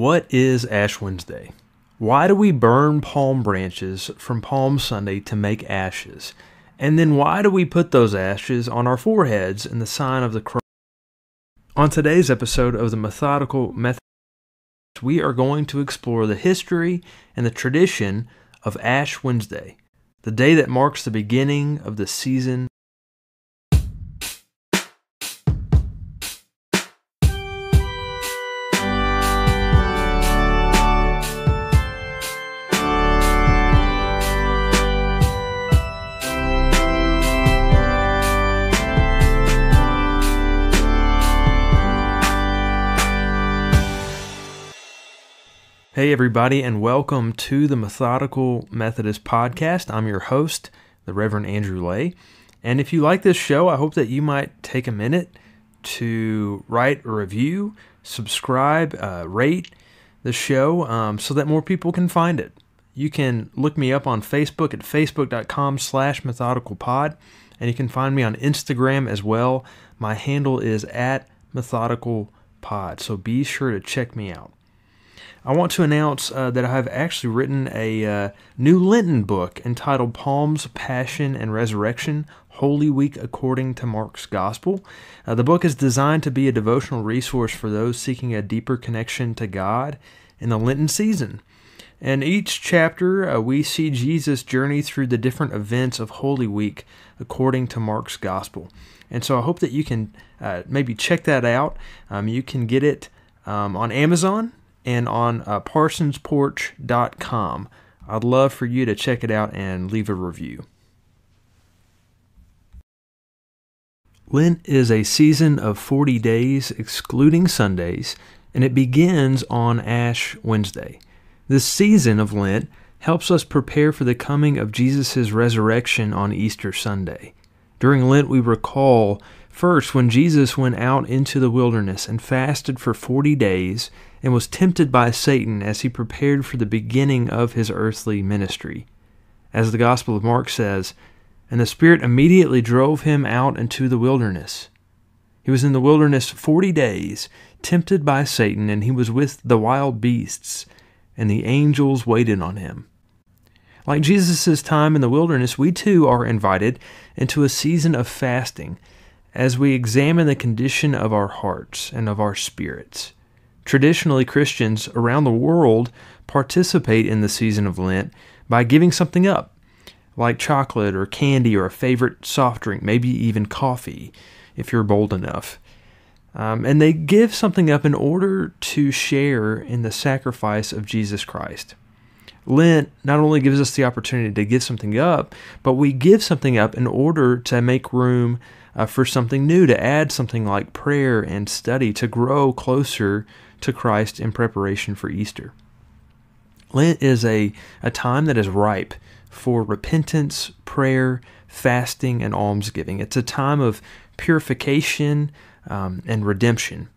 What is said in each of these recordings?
What is Ash Wednesday? Why do we burn palm branches from Palm Sunday to make ashes? And then why do we put those ashes on our foreheads in the sign of the cross? On today's episode of the Methodical Method, we are going to explore the history and the tradition of Ash Wednesday, the day that marks the beginning of the season Hey, everybody, and welcome to the Methodical Methodist Podcast. I'm your host, the Reverend Andrew Lay. And if you like this show, I hope that you might take a minute to write a review, subscribe, uh, rate the show um, so that more people can find it. You can look me up on Facebook at facebook.com slash methodicalpod, and you can find me on Instagram as well. My handle is at methodicalpod, so be sure to check me out. I want to announce uh, that I have actually written a uh, new Lenten book entitled Palms, Passion, and Resurrection Holy Week According to Mark's Gospel. Uh, the book is designed to be a devotional resource for those seeking a deeper connection to God in the Lenten season. In each chapter, uh, we see Jesus journey through the different events of Holy Week according to Mark's Gospel. And so I hope that you can uh, maybe check that out. Um, you can get it um, on Amazon and on uh, parsonsporch.com. I'd love for you to check it out and leave a review. Lent is a season of 40 days, excluding Sundays, and it begins on Ash Wednesday. This season of Lent helps us prepare for the coming of Jesus' resurrection on Easter Sunday. During Lent, we recall first when Jesus went out into the wilderness and fasted for 40 days and was tempted by Satan as he prepared for the beginning of his earthly ministry. As the Gospel of Mark says, and the Spirit immediately drove him out into the wilderness. He was in the wilderness forty days, tempted by Satan, and he was with the wild beasts, and the angels waited on him. Like Jesus' time in the wilderness, we too are invited into a season of fasting as we examine the condition of our hearts and of our spirits. Traditionally, Christians around the world participate in the season of Lent by giving something up, like chocolate or candy or a favorite soft drink, maybe even coffee, if you're bold enough. Um, and they give something up in order to share in the sacrifice of Jesus Christ. Lent not only gives us the opportunity to give something up, but we give something up in order to make room uh, for something new, to add something like prayer and study, to grow closer to Christ in preparation for Easter. Lent is a, a time that is ripe for repentance, prayer, fasting, and almsgiving. It's a time of purification um, and redemption.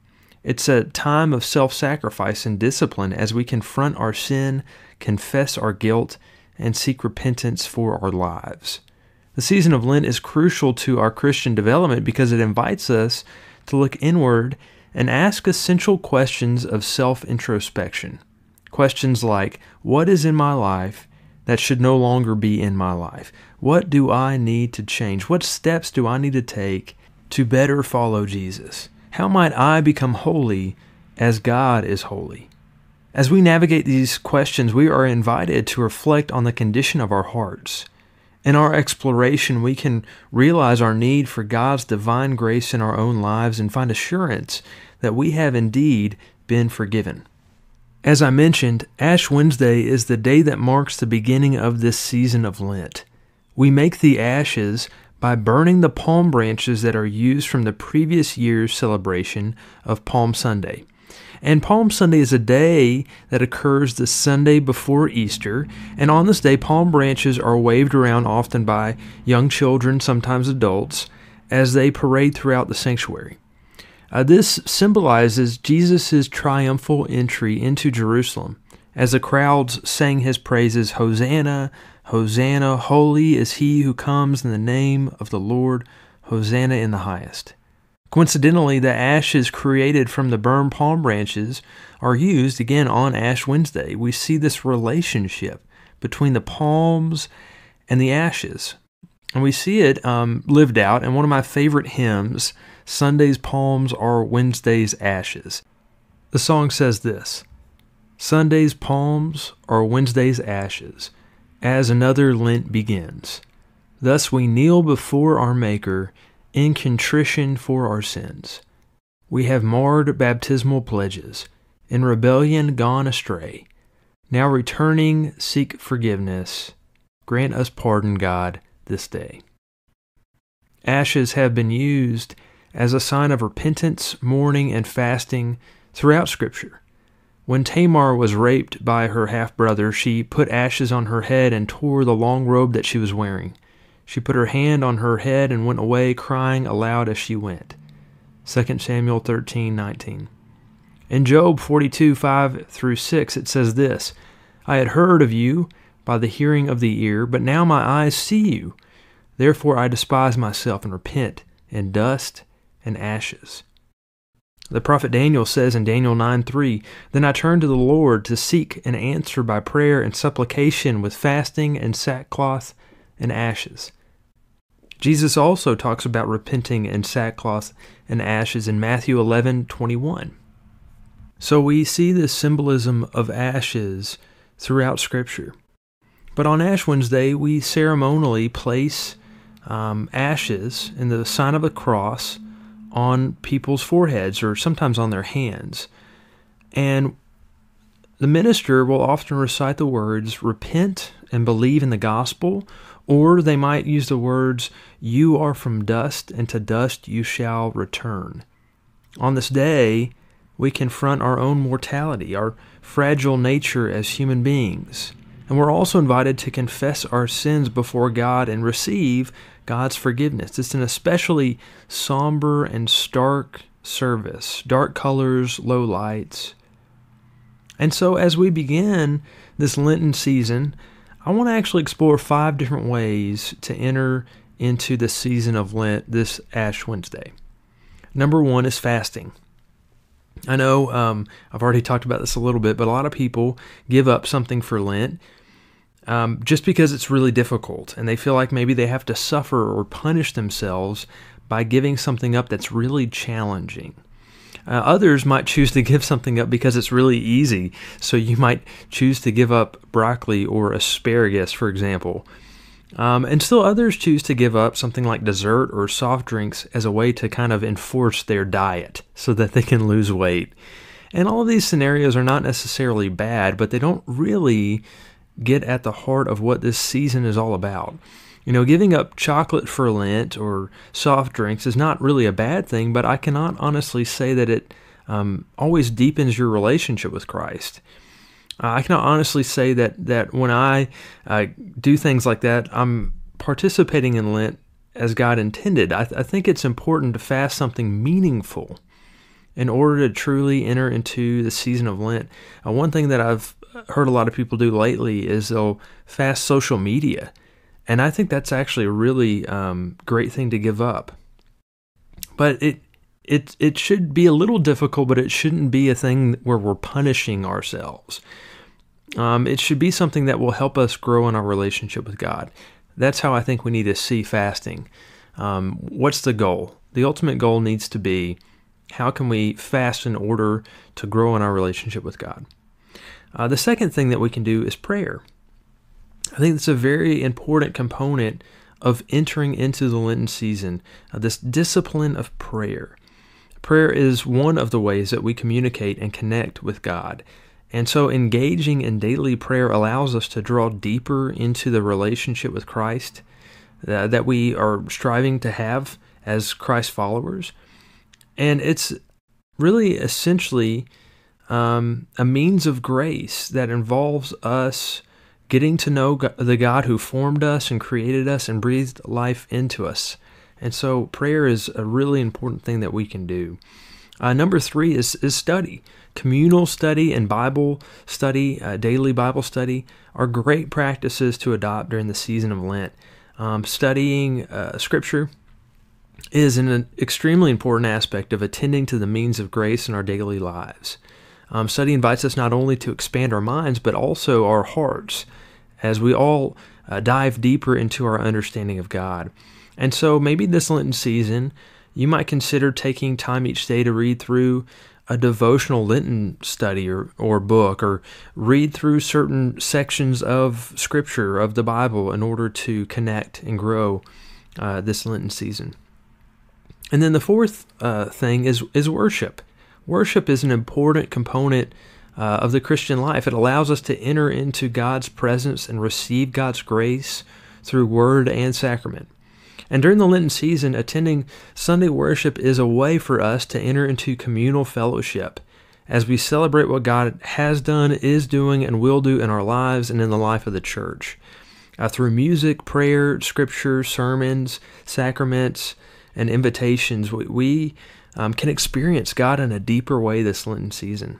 It's a time of self sacrifice and discipline as we confront our sin, confess our guilt, and seek repentance for our lives. The season of Lent is crucial to our Christian development because it invites us to look inward and ask essential questions of self introspection. Questions like What is in my life that should no longer be in my life? What do I need to change? What steps do I need to take to better follow Jesus? How might I become holy as God is holy? As we navigate these questions, we are invited to reflect on the condition of our hearts. In our exploration, we can realize our need for God's divine grace in our own lives and find assurance that we have indeed been forgiven. As I mentioned, Ash Wednesday is the day that marks the beginning of this season of Lent. We make the ashes by burning the palm branches that are used from the previous year's celebration of Palm Sunday. And Palm Sunday is a day that occurs the Sunday before Easter. And on this day, palm branches are waved around often by young children, sometimes adults, as they parade throughout the sanctuary. Uh, this symbolizes Jesus' triumphal entry into Jerusalem as the crowds sang his praises Hosanna, Hosanna, holy is he who comes in the name of the Lord, Hosanna in the highest. Coincidentally, the ashes created from the burned palm branches are used again on Ash Wednesday. We see this relationship between the palms and the ashes. And we see it um, lived out in one of my favorite hymns, Sunday's Palms are Wednesday's Ashes. The song says this Sunday's palms are Wednesday's ashes, as another Lent begins. Thus we kneel before our Maker in contrition for our sins. We have marred baptismal pledges, in rebellion gone astray. Now returning, seek forgiveness. Grant us pardon, God, this day. Ashes have been used as a sign of repentance, mourning, and fasting throughout Scripture. When Tamar was raped by her half brother, she put ashes on her head and tore the long robe that she was wearing. She put her hand on her head and went away, crying aloud as she went. 2 Samuel 13:19. In Job 42 5 through 6, it says this I had heard of you by the hearing of the ear, but now my eyes see you. Therefore I despise myself and repent in dust and ashes. The prophet Daniel says in Daniel 9 3, Then I turned to the Lord to seek an answer by prayer and supplication with fasting and sackcloth and ashes. Jesus also talks about repenting in sackcloth and ashes in Matthew 11:21. So we see this symbolism of ashes throughout Scripture. But on Ash Wednesday, we ceremonially place um, ashes in the sign of a cross on people's foreheads or sometimes on their hands. And the minister will often recite the words, repent and believe in the gospel, or they might use the words, You are from dust, and to dust you shall return. On this day, we confront our own mortality, our fragile nature as human beings. And we're also invited to confess our sins before God and receive God's forgiveness. It's an especially somber and stark service dark colors, low lights. And so, as we begin this Lenten season, I want to actually explore five different ways to enter into the season of Lent this Ash Wednesday. Number one is fasting. I know um, I've already talked about this a little bit, but a lot of people give up something for Lent um, just because it's really difficult and they feel like maybe they have to suffer or punish themselves by giving something up that's really challenging. Uh, others might choose to give something up because it's really easy. So you might choose to give up broccoli or asparagus, for example. Um, and still others choose to give up something like dessert or soft drinks as a way to kind of enforce their diet so that they can lose weight. And all of these scenarios are not necessarily bad, but they don't really get at the heart of what this season is all about. You know, giving up chocolate for Lent or soft drinks is not really a bad thing, but I cannot honestly say that it um, always deepens your relationship with Christ. Uh, I cannot honestly say that that when I uh, do things like that, I'm participating in Lent as God intended. I, th- I think it's important to fast something meaningful in order to truly enter into the season of Lent. Uh, one thing that I've heard a lot of people do lately is they'll fast social media. And I think that's actually a really um, great thing to give up. But it it it should be a little difficult, but it shouldn't be a thing where we're punishing ourselves. Um, it should be something that will help us grow in our relationship with God. That's how I think we need to see fasting. Um, what's the goal? The ultimate goal needs to be how can we fast in order to grow in our relationship with God? Uh, the second thing that we can do is prayer. I think it's a very important component of entering into the Lenten season, uh, this discipline of prayer. Prayer is one of the ways that we communicate and connect with God. And so, engaging in daily prayer allows us to draw deeper into the relationship with Christ uh, that we are striving to have as Christ followers. And it's really essentially um, a means of grace that involves us getting to know the God who formed us and created us and breathed life into us. And so prayer is a really important thing that we can do. Uh, number three is, is study. Communal study and Bible study, uh, daily Bible study, are great practices to adopt during the season of Lent. Um, studying uh, Scripture is an extremely important aspect of attending to the means of grace in our daily lives. Um, study invites us not only to expand our minds, but also our hearts as we all uh, dive deeper into our understanding of God. And so maybe this Lenten season, you might consider taking time each day to read through a devotional Lenten study or, or book, or read through certain sections of Scripture, of the Bible, in order to connect and grow uh, this Lenten season. And then the fourth uh, thing is, is worship. Worship is an important component uh, of the Christian life. It allows us to enter into God's presence and receive God's grace through word and sacrament. And during the Lenten season, attending Sunday worship is a way for us to enter into communal fellowship as we celebrate what God has done, is doing, and will do in our lives and in the life of the church. Uh, through music, prayer, scripture, sermons, sacraments, and invitations, we, we um, can experience God in a deeper way this Lenten season.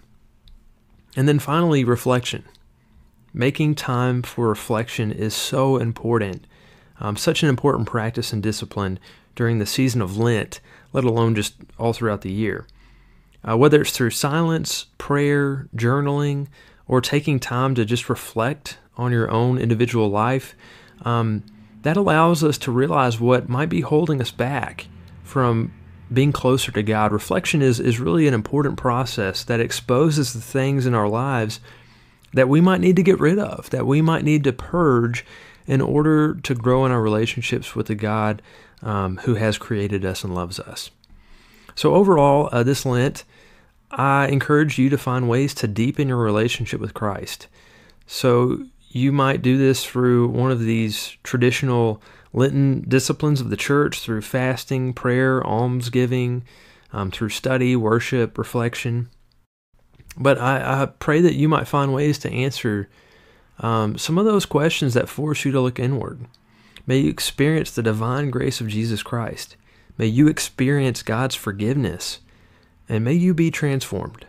And then finally, reflection. Making time for reflection is so important, um, such an important practice and discipline during the season of Lent, let alone just all throughout the year. Uh, whether it's through silence, prayer, journaling, or taking time to just reflect on your own individual life, um, that allows us to realize what might be holding us back from being closer to God. Reflection is, is really an important process that exposes the things in our lives that we might need to get rid of, that we might need to purge in order to grow in our relationships with the God um, who has created us and loves us. So, overall, uh, this Lent, I encourage you to find ways to deepen your relationship with Christ. So, you might do this through one of these traditional Lenten disciplines of the church through fasting, prayer, almsgiving, um, through study, worship, reflection. But I, I, pray that you might find ways to answer um, some of those questions that force you to look inward. May you experience the divine grace of Jesus Christ. May you experience God's forgiveness. And may you be transformed.